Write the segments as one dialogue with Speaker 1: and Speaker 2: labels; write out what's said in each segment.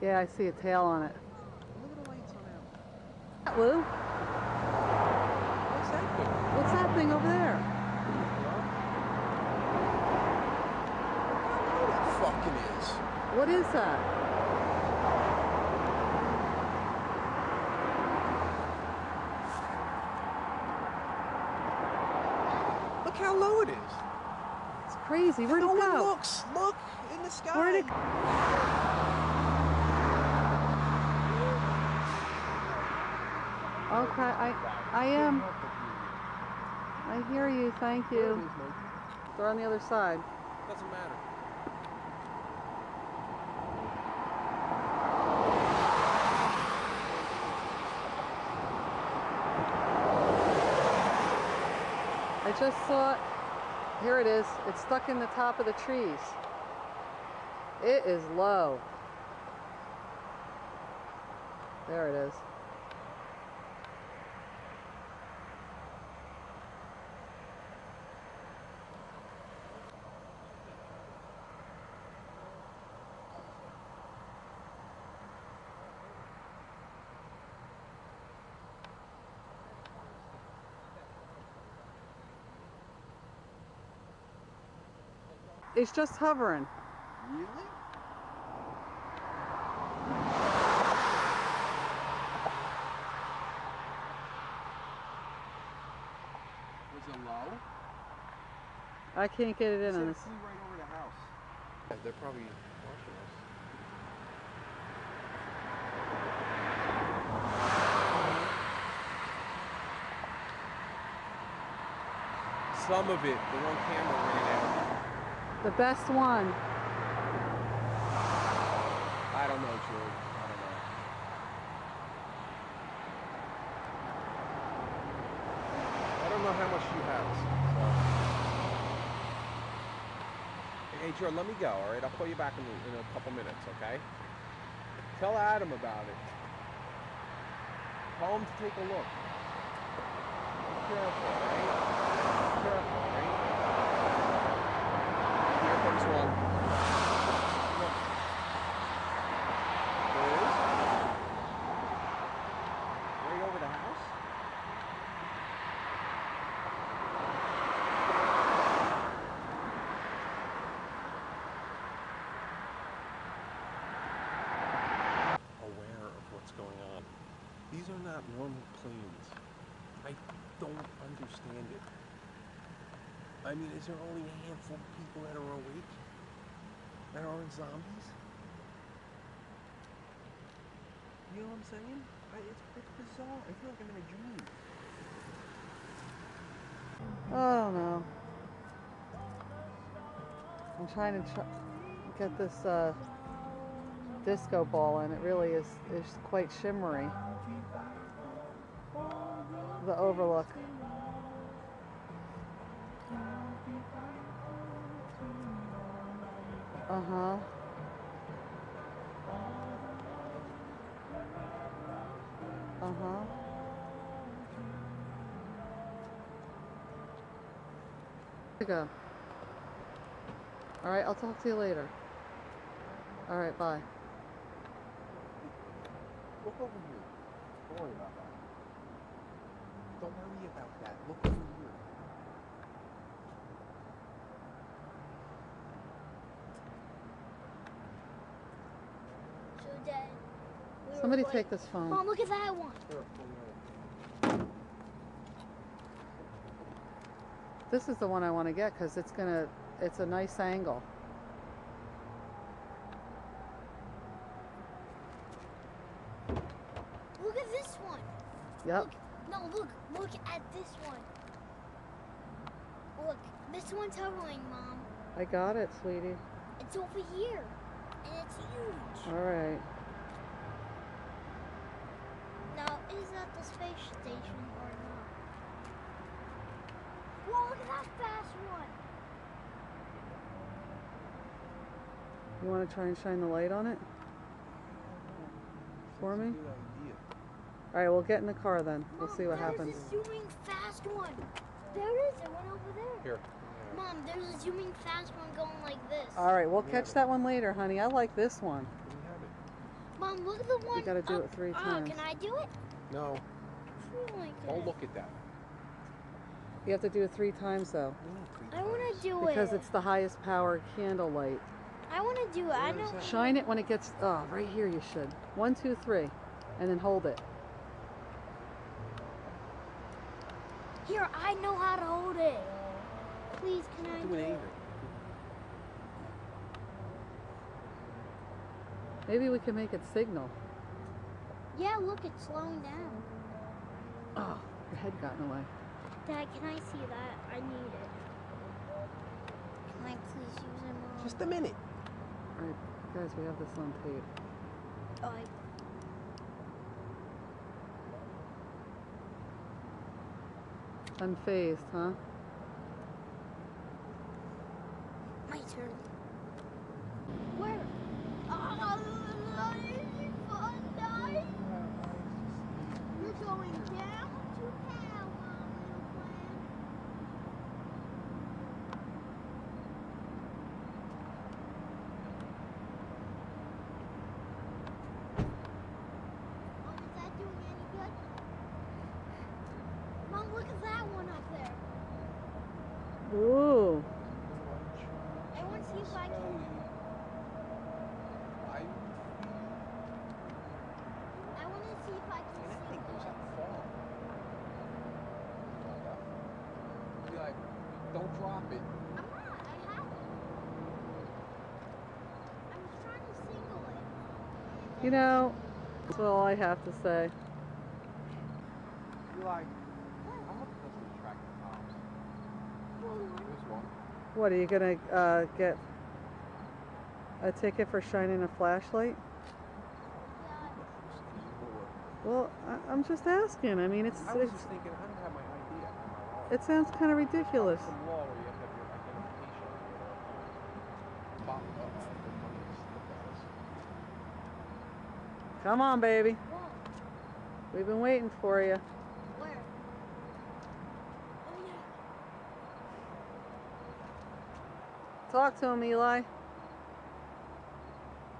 Speaker 1: Yeah, I see a tail on it.
Speaker 2: Look at the lights on that.
Speaker 1: Lou,
Speaker 2: What's that thing?
Speaker 1: what's that thing over there?
Speaker 2: What it fucking is?
Speaker 1: What is that?
Speaker 2: Look how low it is.
Speaker 1: It's crazy. Where'd
Speaker 2: no
Speaker 1: it
Speaker 2: one
Speaker 1: go?
Speaker 2: looks. Look in the sky.
Speaker 1: Where'd it Okay, I I am. I hear you. Thank you. They're on the other side.
Speaker 2: Doesn't matter.
Speaker 1: I just saw it. Here it is. It's stuck in the top of the trees. It is low. There it is. It's just hovering.
Speaker 2: Really? Was it low?
Speaker 1: I can't get it in
Speaker 2: Said
Speaker 1: on
Speaker 2: it
Speaker 1: this.
Speaker 2: flew right over the house. they're probably watching us. Some of it, the one camera ran out.
Speaker 1: The best one.
Speaker 2: I don't know, George. I don't know. I don't know how much she has. So. Hey, George, let me go, all right? I'll call you back in, in a couple minutes, okay? Tell Adam about it. Tell him to take a look. Be careful, right? Be careful, all right? Here comes one. Right over the house. Aware of what's going on. These are not normal planes. I don't understand it. I mean, is there only a handful of people that are awake? That aren't zombies? You know what I'm saying? I, it's, it's bizarre. I feel like I'm in a dream.
Speaker 1: Oh no. I'm trying to tr- get this uh, disco ball in. It really is is quite shimmery. The overlook. Uh huh. Uh huh. go. All right, I'll talk to you later. All right, bye.
Speaker 2: Look over here. Don't worry about that. Don't worry about that. Look over here.
Speaker 3: So Dad. we
Speaker 1: Somebody
Speaker 3: like-
Speaker 1: take this phone.
Speaker 3: Mom, look at that one.
Speaker 2: Here, pull me over.
Speaker 1: This is the one I want to get because it's gonna. It's a nice angle.
Speaker 3: Look at this one.
Speaker 1: Yep.
Speaker 3: Look. No, look. Look at this one. Look. This one's hovering, Mom.
Speaker 1: I got it, sweetie.
Speaker 3: It's over here. And it's huge.
Speaker 1: All right.
Speaker 3: Now, is that the space station or not? Whoa, look at that fast one.
Speaker 1: You want to try and shine the light on it for me? All right, we'll get in the car then. We'll see what
Speaker 3: there's
Speaker 1: happens.
Speaker 3: a zooming fast one. There it is. It went over there.
Speaker 2: Here.
Speaker 3: Mom, there's a zooming fast one going like this.
Speaker 1: All right, we'll
Speaker 2: Yeah.
Speaker 1: catch that one later, honey. I like this one.
Speaker 2: Can we have it?
Speaker 3: Mom, look at the one.
Speaker 1: You gotta do
Speaker 3: up-
Speaker 1: it three
Speaker 3: oh,
Speaker 1: times.
Speaker 3: Can I do it?
Speaker 2: No,
Speaker 3: Oh
Speaker 2: don't
Speaker 3: God.
Speaker 2: look at that.
Speaker 1: You have to do it three times though,
Speaker 3: I want to do
Speaker 1: because
Speaker 3: it.
Speaker 1: Because it's the highest power candle light.
Speaker 3: I want to do it. I
Speaker 2: Where is
Speaker 3: know.
Speaker 1: Shine it when it gets, oh, right here you should. One, two, three, and then hold it.
Speaker 3: Here, I know how to hold it. Please, can I
Speaker 2: Not
Speaker 3: do it?
Speaker 1: Maybe we can make it signal.
Speaker 3: Yeah, look, it's slowing down.
Speaker 1: Oh, your head got in the way.
Speaker 3: Dad, can I see that? I need it. Can I please use it, Mom?
Speaker 2: Just a minute.
Speaker 1: All right, guys, we have this on tape.
Speaker 3: Oh, I...
Speaker 1: Unfazed, huh?
Speaker 3: My turn. Where? Oh, nice. You're going down to hell, Mom, little friend. Mom, is that doing any good? Mom, look at that one up there.
Speaker 1: Ooh,
Speaker 3: I want to see if I can.
Speaker 2: I,
Speaker 3: I want to see if I can
Speaker 2: and I
Speaker 3: see.
Speaker 2: think goes that far. Be like, don't drop it.
Speaker 3: I'm not. I have it. I'm trying to single it.
Speaker 1: you know, that's all I have to say.
Speaker 2: Be like, how much does the tractor cost? Here's one.
Speaker 1: What, are you gonna uh, get a ticket for shining a flashlight? Well, I, I'm just asking. I mean, it's,
Speaker 2: I was
Speaker 1: it's
Speaker 2: just thinking, I don't have my ID on my wallet.
Speaker 1: it sounds kind of ridiculous.
Speaker 2: Some law where you have to have your identification or whatever. Pop, uh, the money is the best.
Speaker 1: Come on, baby. We've been waiting for you. Talk to him, Eli.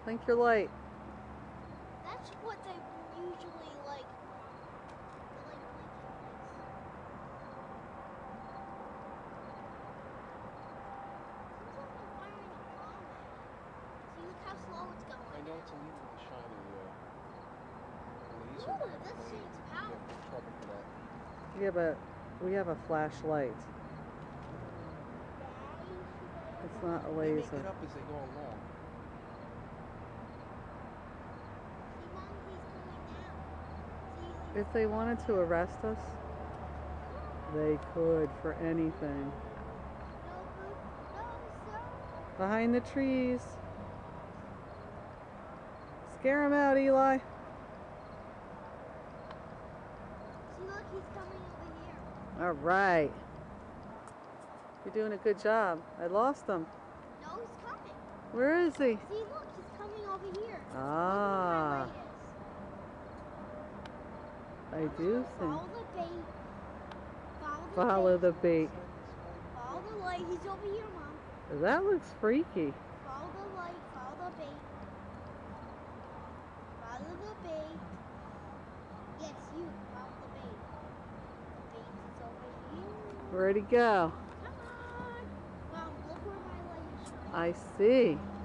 Speaker 1: Blink your light.
Speaker 3: That's what they usually like. They like blinking lights. Sometimes I'm firing a bomb at it. See, look how slow it's going.
Speaker 2: I know it's illegal to shine a uh, laser.
Speaker 3: Ooh,
Speaker 2: at
Speaker 3: this
Speaker 2: plane.
Speaker 3: thing's
Speaker 2: You
Speaker 3: powerful.
Speaker 2: get in trouble for that.
Speaker 1: Yeah, but we have a flashlight. It's not a
Speaker 2: They make
Speaker 1: laser.
Speaker 2: it up as they go along.
Speaker 3: See, Mom, he's coming down. See,
Speaker 1: If they wanted to arrest us, they could for anything.
Speaker 3: no, boo, no, sir.
Speaker 1: Behind the trees. Scare him out, Eli.
Speaker 3: See, look, he's coming over here.
Speaker 1: All right. You're doing a good job. I lost him.
Speaker 3: No, he's coming.
Speaker 1: Where is he?
Speaker 3: See, look, he's coming over here.
Speaker 1: Ah, I do think.
Speaker 3: Follow the bait. Follow the
Speaker 1: Follow
Speaker 3: bait.
Speaker 1: the bait.
Speaker 3: Follow the light. He's over here, Mom.
Speaker 1: That looks freaky.
Speaker 3: Follow the light. Follow the bait. Follow the bait. Yes, you. Follow the bait. The bait is over here.
Speaker 1: Where'd he go?
Speaker 3: Come on.